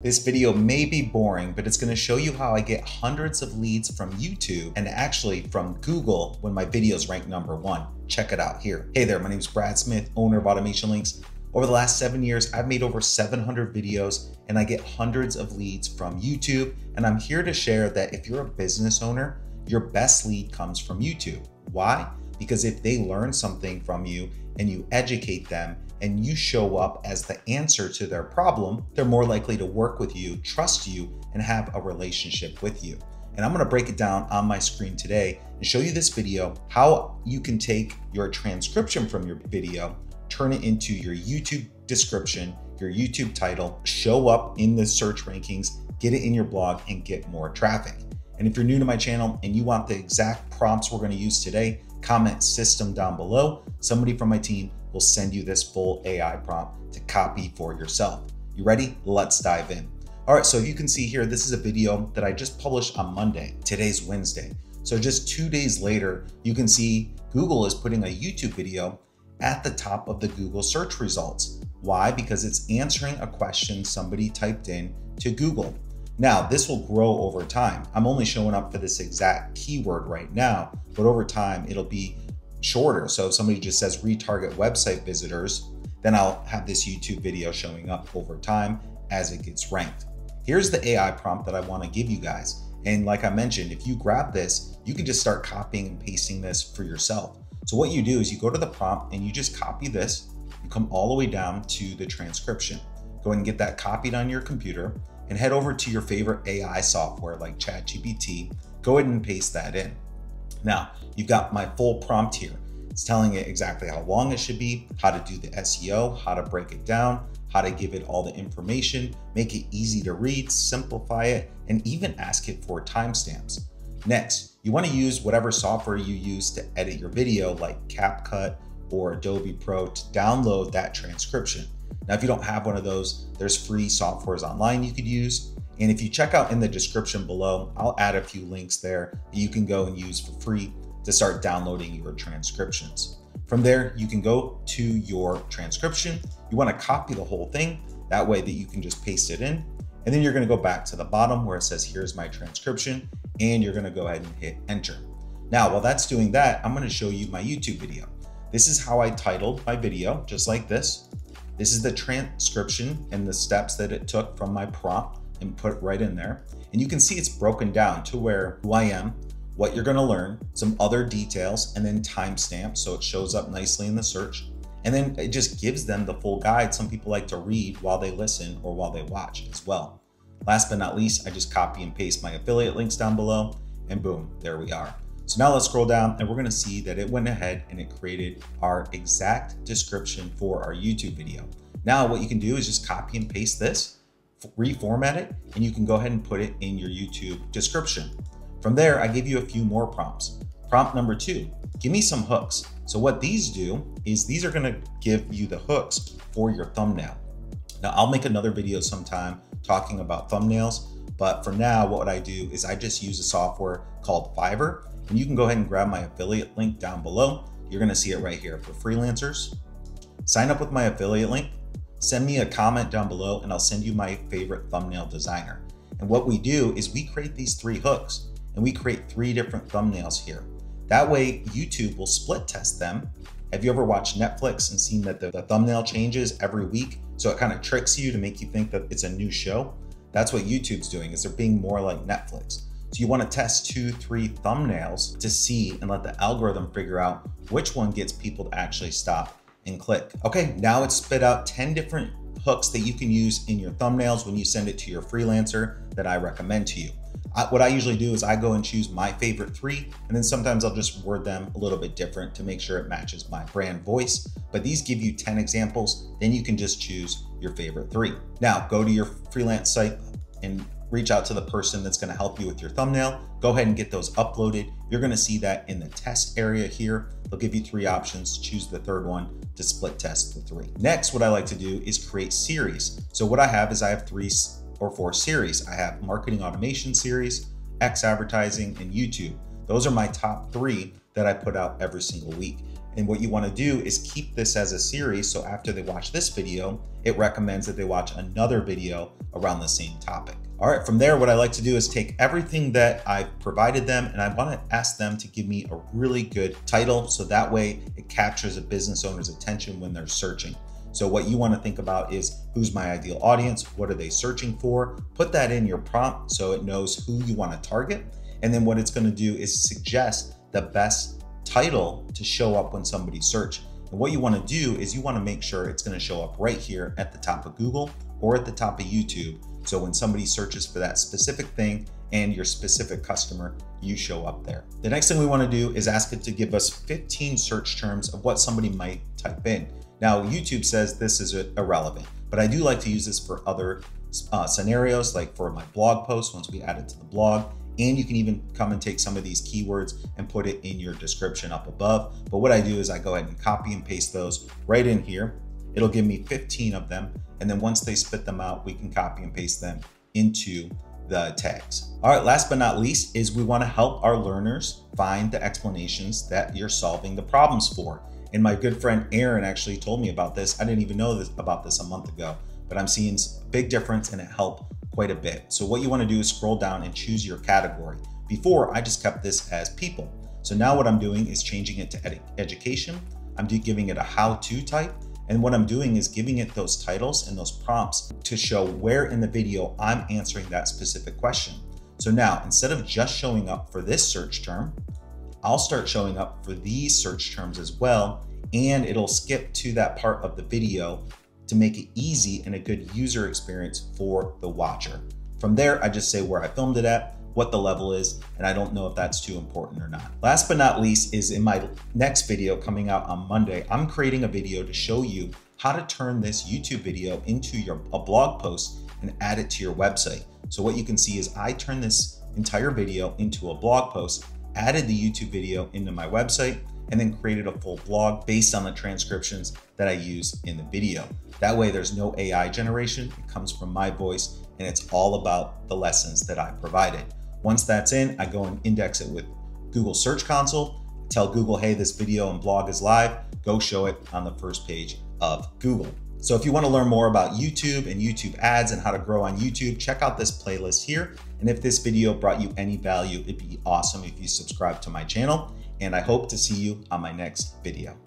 This video may be boring, but it's gonna show you how I get hundreds of leads from YouTube and actually from Google when my videos rank number one. Check it out here. Hey there, my name is Brad Smith, owner of AutomationLinks. Over the last seven years, I've made over 700 videos and I get hundreds of leads from YouTube. And I'm here to share that if you're a business owner, your best lead comes from YouTube. Why? Because if they learn something from you and you educate them and you show up as the answer to their problem, they're more likely to work with you, trust you, and have a relationship with you. And I'm gonna break it down on my screen today and show you this video, how you can take your transcription from your video, turn it into your YouTube description, your YouTube title, show up in the search rankings, get it in your blog, and get more traffic. And if you're new to my channel and you want the exact prompts we're gonna use today, comment system down below. Somebody from my team will send you this full AI prompt to copy for yourself. You ready? Let's dive in. All right, so you can see here, this is a video that I just published on Monday. Today's Wednesday. So just two days later, you can see Google is putting a YouTube video at the top of the Google search results. Why? Because it's answering a question somebody typed in to Google. Now, this will grow over time. I'm only showing up for this exact keyword right now, but over time, it'll be shorter. So if somebody just says retarget website visitors, then I'll have this YouTube video showing up over time as it gets ranked. Here's the AI prompt that I want to give you guys. And like I mentioned, if you grab this, you can just start copying and pasting this for yourself. So what you do is you go to the prompt and you just copy this, you come all the way down to the transcription. Go ahead and get that copied on your computer and head over to your favorite AI software like ChatGPT. Go ahead and paste that in. Now, you've got my full prompt here. It's telling it exactly how long it should be, how to do the SEO, how to break it down, how to give it all the information, make it easy to read, simplify it, and even ask it for timestamps. Next, you want to use whatever software you use to edit your video like CapCut or Adobe Pro to download that transcription. Now, if you don't have one of those, there's free softwares online you could use. And if you check out in the description below, I'll add a few links there that you can go and use for free to start downloading your transcriptions. From there, you can go to your transcription. You want to copy the whole thing. That way that you can just paste it in. And then you're going to go back to the bottom where it says, here's my transcription. And you're going to go ahead and hit enter. Now, while that's doing that, I'm going to show you my YouTube video. This is how I titled my video, just like this. This is the transcription and the steps that it took from my prompt and put right in there. And you can see it's broken down to where who I am, what you're gonna learn, some other details, and then timestamps so it shows up nicely in the search. And then it just gives them the full guide. Some people like to read while they listen or while they watch as well. Last but not least, I just copy and paste my affiliate links down below and boom, there we are. So now let's scroll down and we're gonna see that it went ahead and it created our exact description for our YouTube video. Now what you can do is just copy and paste this reformat it, and you can go ahead and put it in your YouTube description. From there, I give you a few more prompts. Prompt number two, give me some hooks. So what these do is these are gonna give you the hooks for your thumbnail. Now I'll make another video sometime talking about thumbnails, but for now, what I do is I just use a software called Fiverr, and you can go ahead and grab my affiliate link down below. You're gonna see it right here for freelancers. Sign up with my affiliate link, send me a comment down below and I'll send you my favorite thumbnail designer. And what we do is we create these three hooks and we create three different thumbnails here. That way YouTube will split test them. Have you ever watched Netflix and seen that the, the thumbnail changes every week? So it kind of tricks you to make you think that it's a new show. That's what YouTube's doing is they're being more like Netflix. So you want to test two, three thumbnails to see and let the algorithm figure out which one gets people to actually stop and click. Okay, now it's spit out 10 different hooks that you can use in your thumbnails when you send it to your freelancer that I recommend to you. I, what I usually do is I go and choose my favorite three, and then sometimes I'll just word them a little bit different to make sure it matches my brand voice. But these give you 10 examples, then you can just choose your favorite three. Now go to your freelance site and reach out to the person that's gonna help you with your thumbnail. Go ahead and get those uploaded. You're gonna see that in the test area here. They'll give you three options. Choose the third one to split test the three. Next, what I like to do is create series. So what I have is I have three or four series. I have marketing automation series, X advertising, and YouTube. Those are my top three that I put out every single week. And what you want to do is keep this as a series. So after they watch this video, it recommends that they watch another video around the same topic. All right, from there, what I like to do is take everything that I've provided them and I want to ask them to give me a really good title. So that way it captures a business owner's attention when they're searching. So what you want to think about is who's my ideal audience? What are they searching for? Put that in your prompt so it knows who you want to target. And then what it's going to do is suggest the best title to show up when somebody search. And what you want to do is you want to make sure it's going to show up right here at the top of Google or at the top of YouTube. So when somebody searches for that specific thing and your specific customer, you show up there. The next thing we want to do is ask it to give us 15 search terms of what somebody might type in. Now, YouTube says this is irrelevant, but I do like to use this for other uh, scenarios, like for my blog post, once we add it to the blog. And you can even come and take some of these keywords and put it in your description up above. But what I do is I go ahead and copy and paste those right in here. It'll give me 15 of them. And then once they spit them out, we can copy and paste them into the tags. All right, last but not least is we wanna help our learners find the explanations that you're solving the problems for. And my good friend Aaron actually told me about this. I didn't even know this, about this a month ago, but I'm seeing a big difference and it helped quite a bit. So what you wanna do is scroll down and choose your category. Before, I just kept this as people. So now what I'm doing is changing it to ed education. I'm giving it a how-to type. And what I'm doing is giving it those titles and those prompts to show where in the video I'm answering that specific question. So now, instead of just showing up for this search term, I'll start showing up for these search terms as well, and it'll skip to that part of the video to make it easy and a good user experience for the watcher. From there, I just say where I filmed it at, what the level is, and I don't know if that's too important or not. Last but not least is in my next video coming out on Monday, I'm creating a video to show you how to turn this YouTube video into your a blog post and add it to your website. So what you can see is I turn this entire video into a blog post added the YouTube video into my website, and then created a full blog based on the transcriptions that I use in the video. That way there's no AI generation, it comes from my voice, and it's all about the lessons that I provided. Once that's in, I go and index it with Google Search Console, tell Google, hey, this video and blog is live, go show it on the first page of Google. So if you want to learn more about YouTube and YouTube ads and how to grow on YouTube, check out this playlist here. And if this video brought you any value, it'd be awesome if you subscribe to my channel. And I hope to see you on my next video.